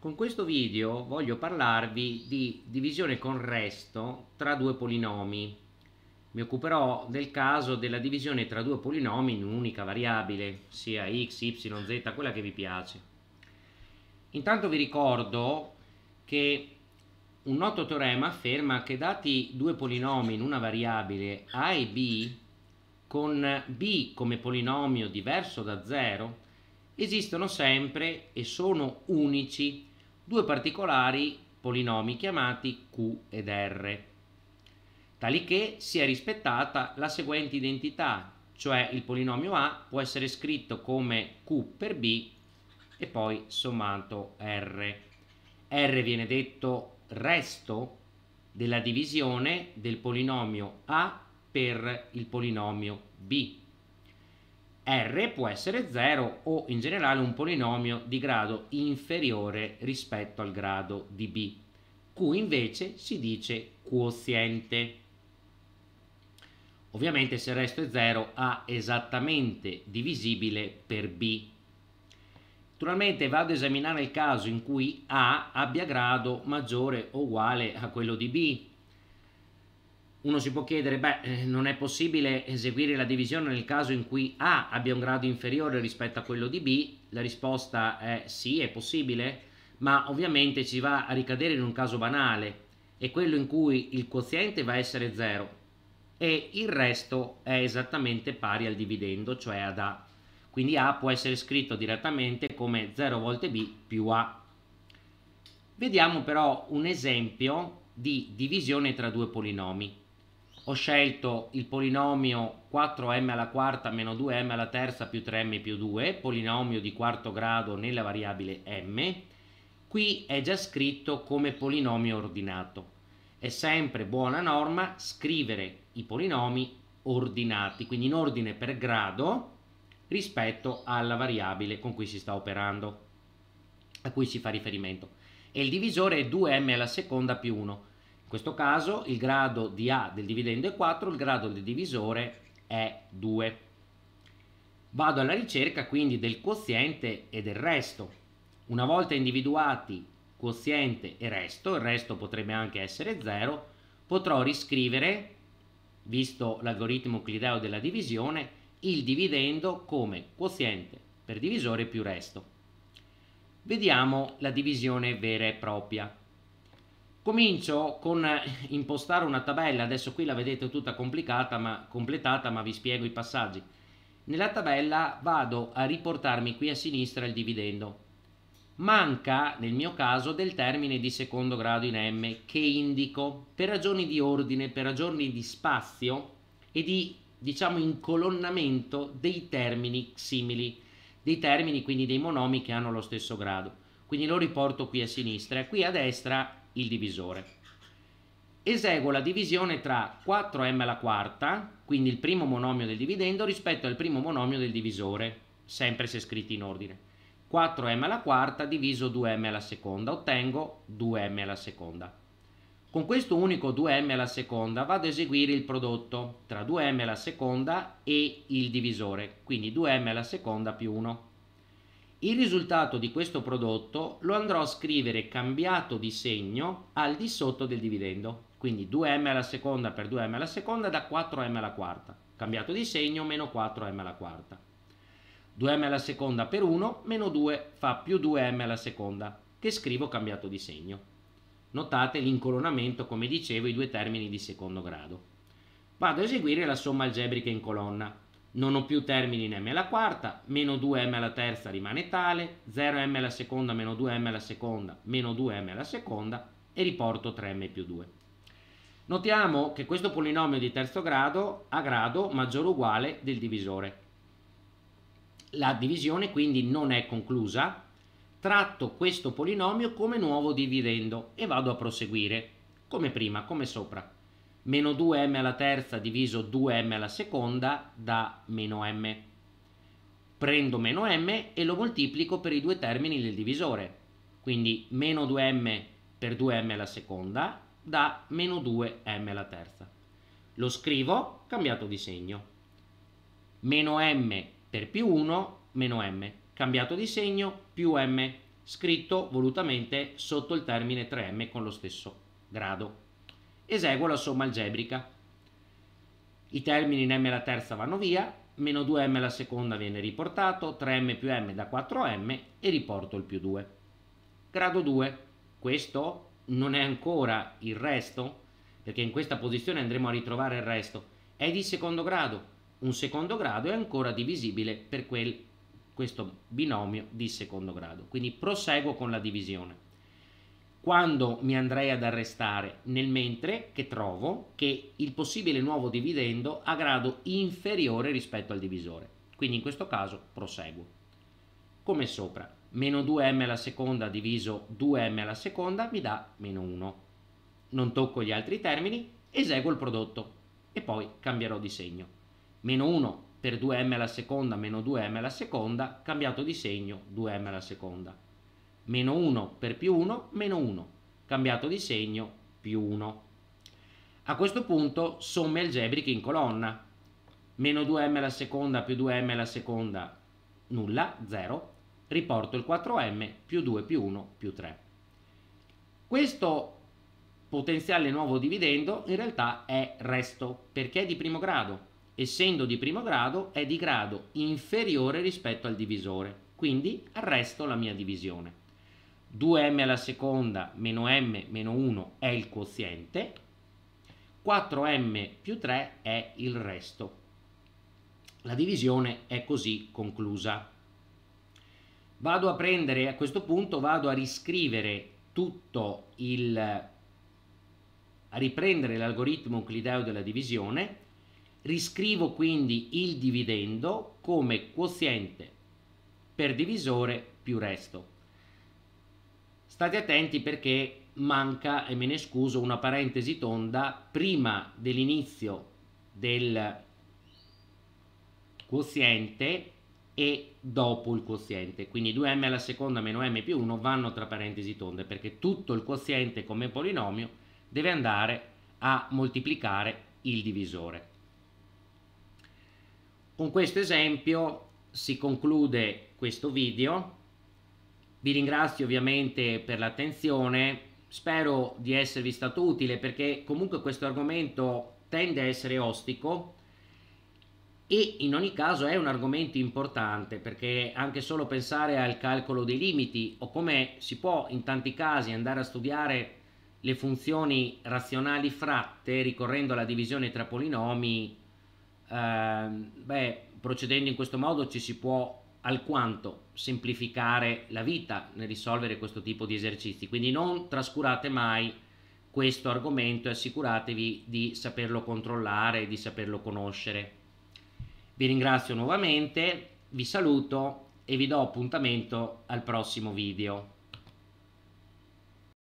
Con questo video voglio parlarvi di divisione con resto tra due polinomi. Mi occuperò del caso della divisione tra due polinomi in un'unica variabile, sia x, y, z, quella che vi piace. Intanto vi ricordo che un noto teorema afferma che dati due polinomi in una variabile a e b, con b come polinomio diverso da 0, esistono sempre e sono unici due particolari polinomi chiamati Q ed R, tali che sia rispettata la seguente identità, cioè il polinomio A può essere scritto come Q per B e poi sommato R. R viene detto resto della divisione del polinomio A per il polinomio B. R può essere 0 o in generale un polinomio di grado inferiore rispetto al grado di B. Q invece si dice quoziente. Ovviamente se il resto è 0 A esattamente divisibile per B. Naturalmente vado a esaminare il caso in cui A abbia grado maggiore o uguale a quello di B uno si può chiedere, beh, eh, non è possibile eseguire la divisione nel caso in cui A abbia un grado inferiore rispetto a quello di B? La risposta è sì, è possibile, ma ovviamente ci va a ricadere in un caso banale, è quello in cui il quoziente va a essere 0 e il resto è esattamente pari al dividendo, cioè ad A. Quindi A può essere scritto direttamente come 0 volte B più A. Vediamo però un esempio di divisione tra due polinomi ho scelto il polinomio 4m alla quarta meno 2m alla terza più 3m più 2, polinomio di quarto grado nella variabile m. Qui è già scritto come polinomio ordinato. È sempre buona norma scrivere i polinomi ordinati, quindi in ordine per grado rispetto alla variabile con cui si sta operando, a cui si fa riferimento. E il divisore è 2m alla seconda più 1 questo caso il grado di A del dividendo è 4, il grado del divisore è 2. Vado alla ricerca quindi del quoziente e del resto. Una volta individuati quoziente e resto, il resto potrebbe anche essere 0, potrò riscrivere, visto l'algoritmo euclideo della divisione, il dividendo come quoziente per divisore più resto. Vediamo la divisione vera e propria. Comincio con eh, impostare una tabella, adesso qui la vedete tutta complicata ma, completata ma vi spiego i passaggi. Nella tabella vado a riportarmi qui a sinistra il dividendo. Manca nel mio caso del termine di secondo grado in M che indico per ragioni di ordine, per ragioni di spazio e di diciamo incolonnamento dei termini simili, dei termini quindi dei monomi che hanno lo stesso grado. Quindi lo riporto qui a sinistra e qui a destra il divisore. Eseguo la divisione tra 4m alla quarta, quindi il primo monomio del dividendo, rispetto al primo monomio del divisore, sempre se scritti in ordine. 4m alla quarta diviso 2m alla seconda, ottengo 2m alla seconda. Con questo unico 2m alla seconda vado a eseguire il prodotto tra 2m alla seconda e il divisore, quindi 2m alla seconda più 1. Il risultato di questo prodotto lo andrò a scrivere cambiato di segno al di sotto del dividendo, quindi 2m alla seconda per 2m alla seconda da 4m alla quarta, cambiato di segno meno 4m alla quarta. 2m alla seconda per 1 meno 2 fa più 2m alla seconda, che scrivo cambiato di segno. Notate l'incolonnamento, come dicevo, i due termini di secondo grado. Vado a eseguire la somma algebrica in colonna non ho più termini in m alla quarta, meno 2m alla terza rimane tale, 0m alla seconda meno 2m alla seconda meno 2m alla seconda e riporto 3m più 2. Notiamo che questo polinomio di terzo grado ha grado maggiore o uguale del divisore. La divisione quindi non è conclusa, tratto questo polinomio come nuovo dividendo e vado a proseguire, come prima, come sopra meno 2m alla terza diviso 2m alla seconda dà meno m. Prendo meno m e lo moltiplico per i due termini del divisore. Quindi meno 2m per 2m alla seconda dà meno 2m alla terza. Lo scrivo cambiato di segno. Meno m per più 1 meno m. Cambiato di segno più m. scritto volutamente sotto il termine 3m con lo stesso grado. Eseguo la somma algebrica. I termini in m alla terza vanno via, meno 2m alla seconda viene riportato, 3m più m da 4m e riporto il più 2. Grado 2. Questo non è ancora il resto, perché in questa posizione andremo a ritrovare il resto, è di secondo grado. Un secondo grado è ancora divisibile per quel, questo binomio di secondo grado. Quindi proseguo con la divisione. Quando mi andrei ad arrestare? Nel mentre che trovo che il possibile nuovo dividendo ha grado inferiore rispetto al divisore. Quindi in questo caso proseguo. Come sopra, meno 2m alla seconda diviso 2m alla seconda mi dà meno 1. Non tocco gli altri termini, eseguo il prodotto e poi cambierò di segno. Meno 1 per 2m alla seconda meno 2m alla seconda, cambiato di segno 2m alla seconda. Meno 1 per più 1, meno 1, cambiato di segno più 1. A questo punto somme algebriche in colonna. Meno 2m alla seconda più 2m alla seconda, nulla, 0. Riporto il 4m più 2 più 1 più 3. Questo potenziale nuovo dividendo in realtà è resto perché è di primo grado. Essendo di primo grado è di grado inferiore rispetto al divisore, quindi arresto la mia divisione. 2m alla seconda meno m meno 1 è il quoziente, 4m più 3 è il resto. La divisione è così conclusa. Vado a prendere, a questo punto vado a riscrivere tutto il a riprendere l'algoritmo euclideo della divisione, riscrivo quindi il dividendo come quoziente per divisore più resto. State attenti perché manca, e me ne scuso, una parentesi tonda prima dell'inizio del quoziente e dopo il quoziente. Quindi 2m alla seconda meno m più 1 vanno tra parentesi tonde perché tutto il quoziente come polinomio deve andare a moltiplicare il divisore. Con questo esempio si conclude questo video. Vi ringrazio ovviamente per l'attenzione, spero di esservi stato utile perché comunque questo argomento tende a essere ostico e in ogni caso è un argomento importante perché anche solo pensare al calcolo dei limiti o come si può in tanti casi andare a studiare le funzioni razionali fratte ricorrendo alla divisione tra polinomi, eh, beh, procedendo in questo modo ci si può alquanto semplificare la vita nel risolvere questo tipo di esercizi. Quindi non trascurate mai questo argomento e assicuratevi di saperlo controllare e di saperlo conoscere. Vi ringrazio nuovamente, vi saluto e vi do appuntamento al prossimo video.